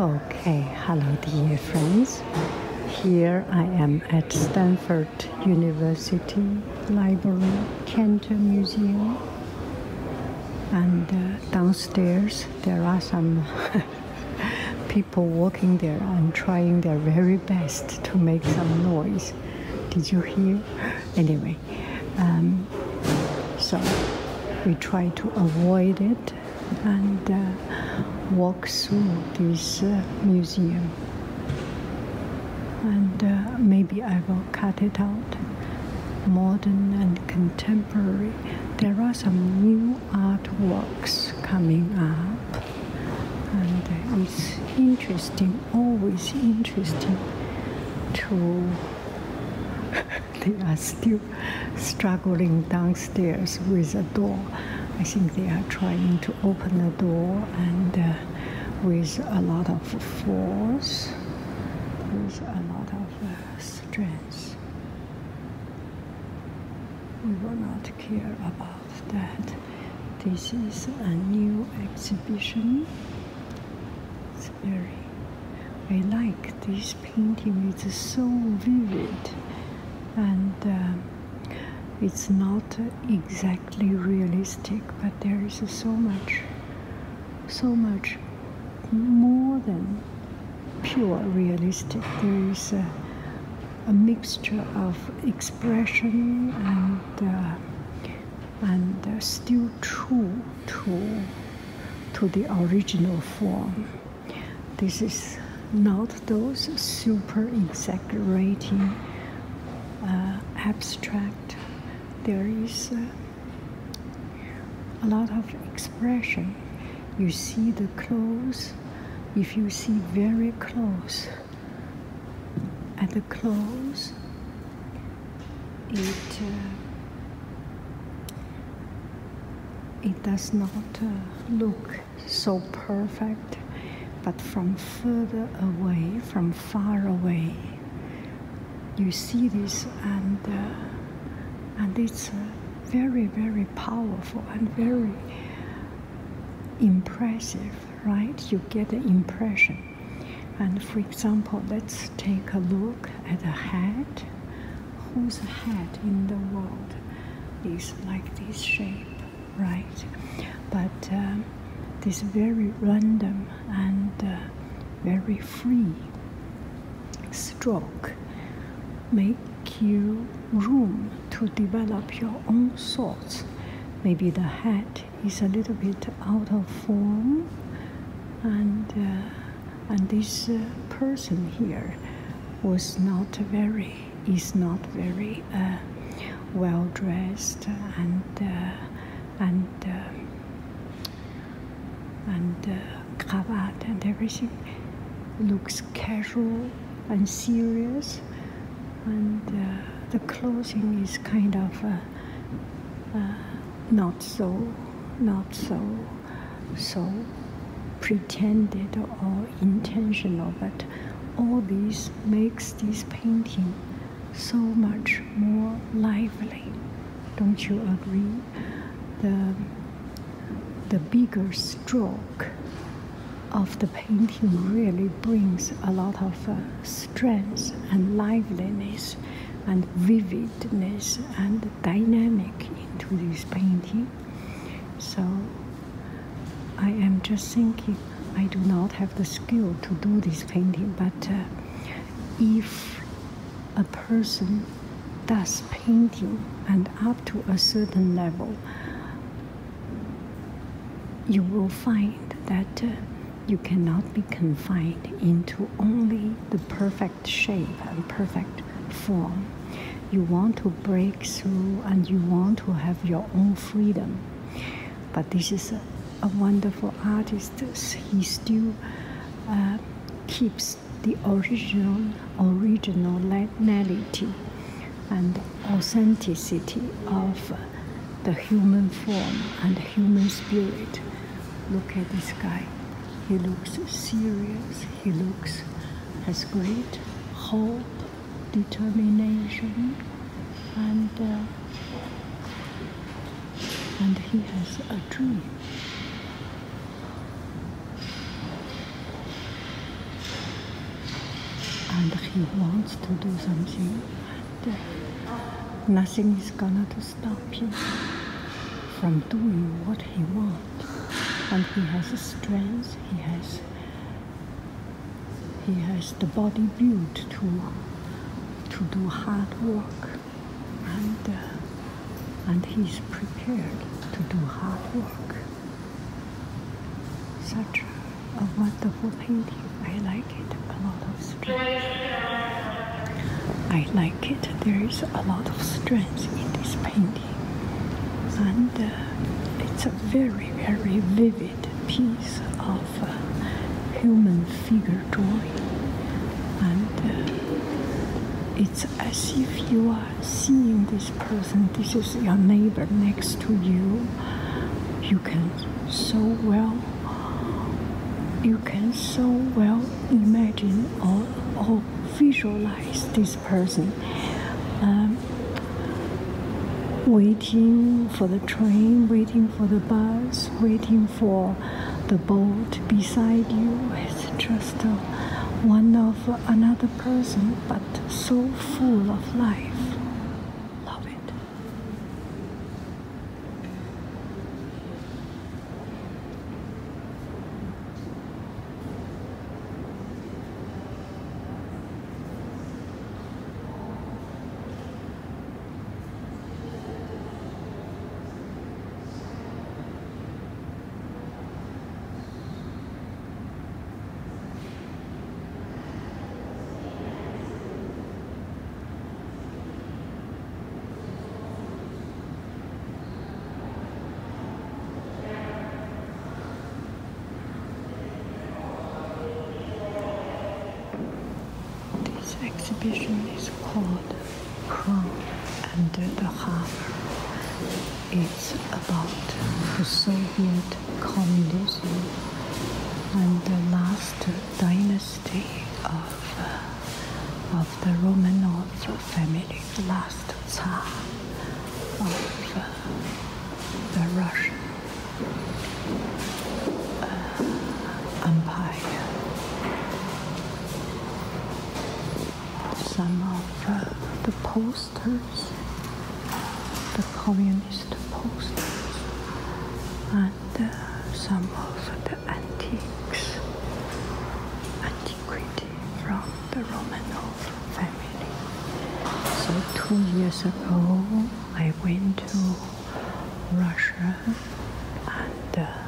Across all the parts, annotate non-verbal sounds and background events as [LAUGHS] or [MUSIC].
Okay, hello, dear friends. Here I am at Stanford University Library, Cantor Museum. And uh, downstairs, there are some [LAUGHS] people walking there and trying their very best to make some noise. Did you hear? [GASPS] Anyway, um, so we try to avoid it and uh, walk through this uh, museum. And uh, maybe I will cut it out. Modern and contemporary. There are some new artworks coming up, and it's interesting, always interesting to [LAUGHS] they are still struggling downstairs with a door. I think they are trying to open the door and uh, with a lot of force, with a lot of uh, strength. We will not care about that. This is a new exhibition. It's very I like this painting. It's so vivid and uh, it's not exactly realistic, but there is so much, so much more than pure realistic. There is a, a mixture of expression and uh, and uh, still true to to the original form. This is not those super exaggerating uh, abstract. There is uh, a lot of expression. You see the clothes. If you see very close at the close, it uh, it does not uh, look so perfect but from further away, from far away, you see this, and uh, and it's uh, very, very powerful and very impressive, right? You get the impression. And for example, let's take a look at a hat. Whose hat in the world is like this shape, right? But um, this very random and uh, very free stroke make you room to develop your own thoughts. Maybe the hat is a little bit out of form, and uh, and this uh, person here was not very is not very uh, well dressed and uh, and uh, and uh, cravat and everything looks casual and serious, and the closing is kind of uh, uh, not so, not so, so pretended or intentional, but all this makes this painting so much more lively. Don't you agree? The the bigger stroke of the painting really brings a lot of uh, strength and liveliness and vividness and dynamic into this painting. So I am just thinking I do not have the skill to do this painting, but uh, if a person does painting and up to a certain level, you will find that uh, you cannot be confined into only the perfect shape and perfect form. You want to break through and you want to have your own freedom. But this is a, a wonderful artist. He still uh, keeps the original originality and authenticity of the human form and human spirit Look at this guy. He looks serious. He looks has great hope, determination, and uh, and he has a dream. and he wants to do something. And, nothing is gonna to stop him from doing what he wants. And he has strength, he has he has the body built to to do hard work and uh, and he's prepared to do hard work. Such a wonderful painting. I like it. A lot of strength. I like it. There is a lot of strength in this painting. And uh, it's a very, very vivid piece of uh, human figure drawing. And uh, it's as if you are seeing this person, this is your neighbor next to you. You can so well you can so well imagine or, or visualize this person um, waiting for the train, waiting for the bus, waiting for the boat beside you. It's just uh, one of another person, but so full of life. Love it. This exhibition is called Crown Under the Hammer. It's about the Soviet communism and the last dynasty of, uh, of the Romanov family, the last Tsar of uh, the Russian posters, the communist posters, and uh, some of the antiques, antiquity from the Romanov family. So two years ago, I went to Russia and. Uh,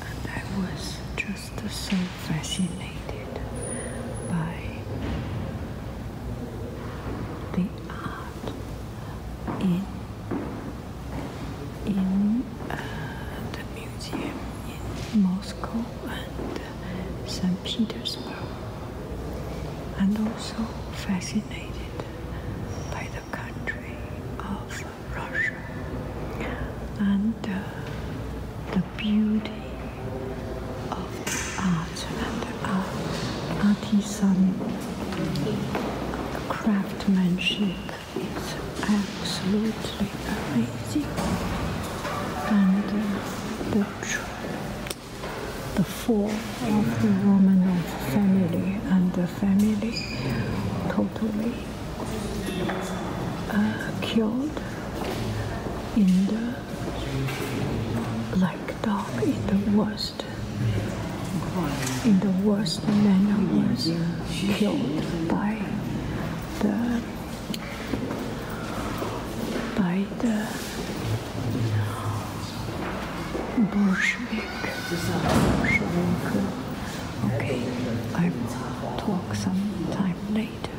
and I was just so fascinated by the art in in uh, the museum in Moscow and uh, St. Petersburg, and also fascinated by the country of Russia and uh, the beauty of the art and the art, artisan craftsmanship is absolutely amazing. And uh, the tr- the fall of the Romanov family and the family totally uh, killed in the like dog in the worst in the worst manner was killed by the by the Bolshevik. Bolshevik. Okay, I will talk some time later.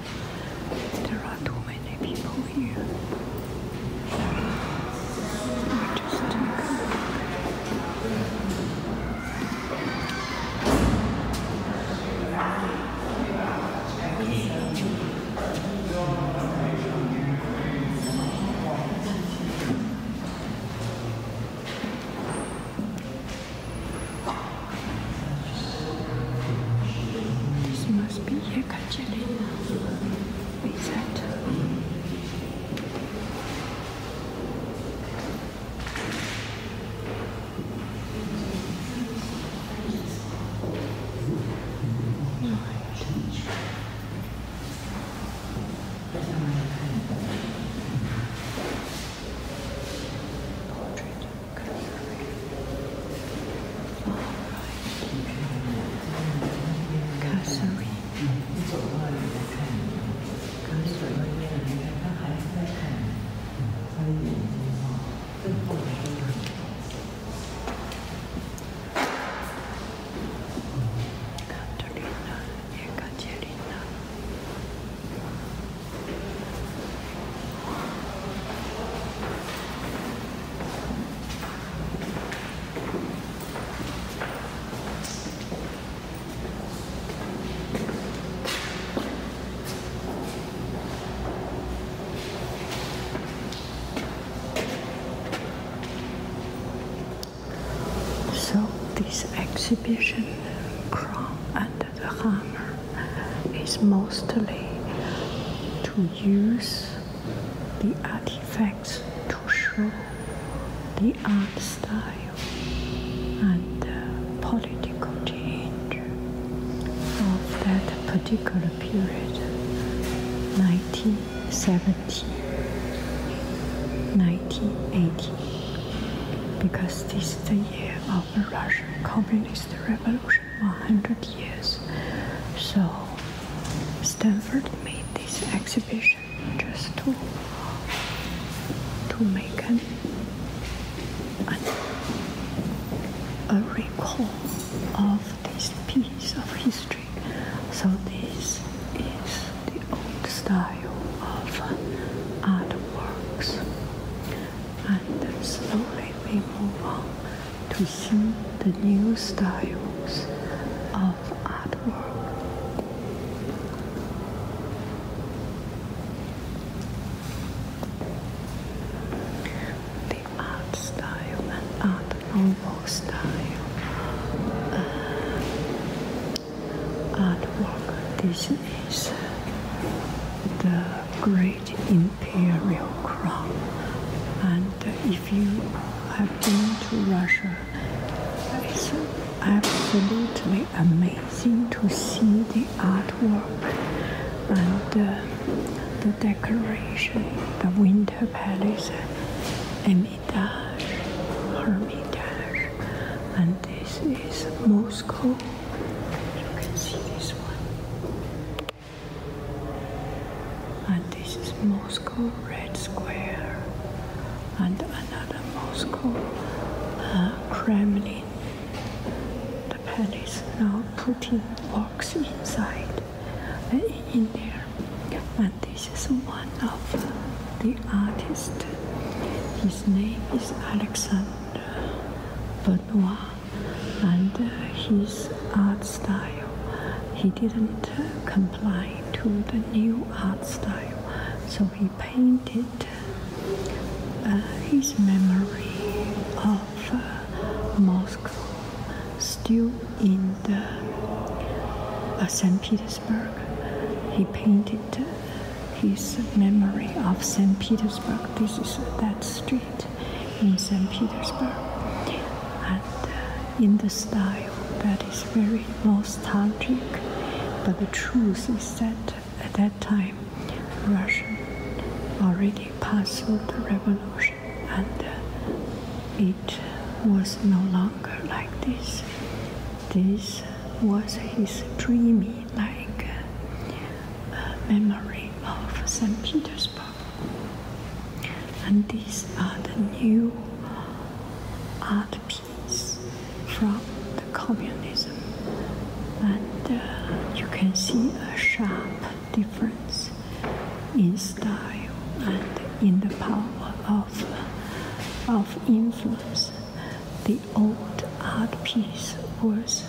This exhibition, Crown under the Hammer, is mostly to use the artifacts to show the art style and political change of that particular period, 1970, 1980, because this is the year of the Russian Communist Revolution, 100 years. So Stanford made this exhibition just to to make an, an a recall of this piece of history. So this is the old style of artworks, and slowly we move on to see the styles of artwork. The art style and art nouveau style uh, artwork. This is the Great Imperial Crown, and if you have been to Russia, it's absolutely amazing to see the artwork and uh, the decoration, the Winter Palace, Hermitage, Hermitage, and this is Moscow. You can see this one, and this is Moscow Red Square, and another Moscow uh, Kremlin. The palace now putting works inside, uh, in there, and this is one of uh, the artists. His name is Alexander Benois, and uh, his art style, he didn't uh, comply to the new art style, so he painted uh, his memory of uh, Moscow still in the uh, St. Petersburg. He painted uh, his memory of St. Petersburg. This is that street in St. Petersburg, and uh, in the style that is very nostalgic. But the truth is that at that time, Russia already passed through the revolution, and uh, it was no longer like this. This was his dreamy, like uh, memory of St. Petersburg. And these are the new art piece from the communism. And uh, you can see a sharp difference in style and in the power of, of influence. The old art piece was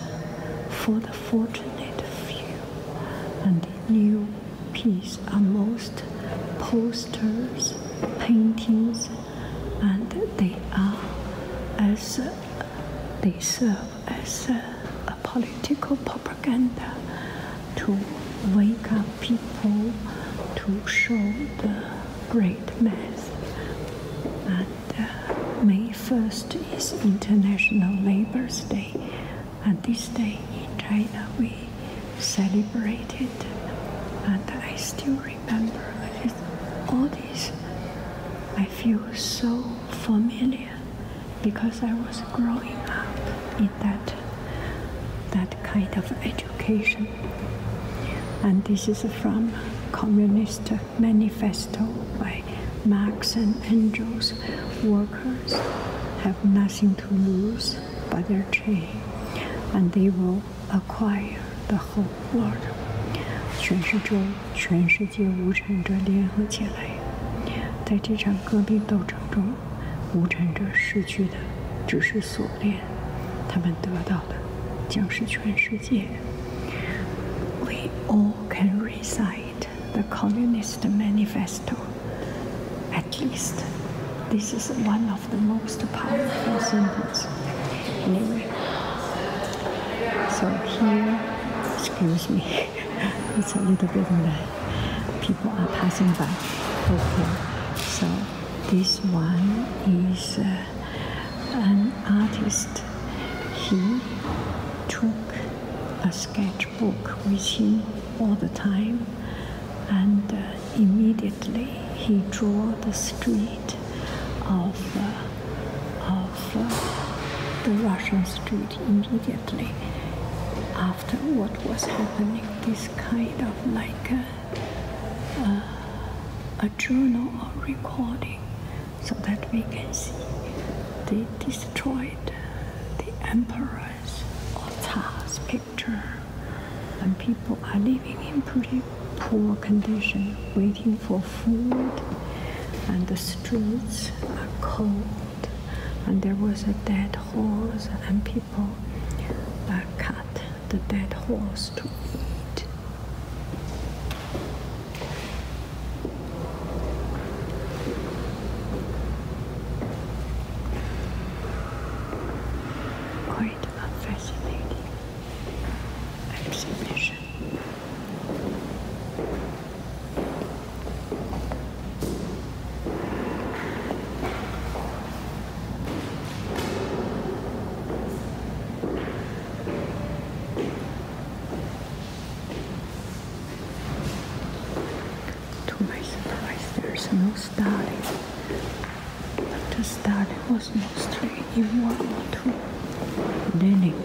for the fortunate few, and the new piece are most posters, paintings, and they are as they serve as a, a political propaganda to wake up people to show the great mass. And uh, May 1st is International Labor's Day, and this day in China we celebrate it. And I still remember all these. I feel so familiar because I was growing in that that kind of education. And this is from Communist Manifesto by Marx and Engels. Workers have nothing to lose but their chain, and they will acquire the whole world. 全是州，全世界无产者联合起来，在这场革命斗争中，无产者失去的只是锁链， 他们得到的将是全世界。We all can recite the Communist Manifesto. At least, this is one of the most powerful symbols. Anyway, So here, excuse me, [LAUGHS] it's a little bit late. People are passing by. Okay, so this one is uh, an artist. he took a sketchbook with him all the time, and uh, immediately he drew the street of uh, of uh, the Russian street immediately after what was happening. This kind of like a, a, a journal or recording, so that we can see they destroyed emperor's or picture, and people are living in pretty poor condition, waiting for food, and the streets are cold, and there was a dead horse, and people cut the dead horse to eat. Quite a fascinating exhibition. To my surprise, there's no Stalin. But the Was mostly in World War II. Lenin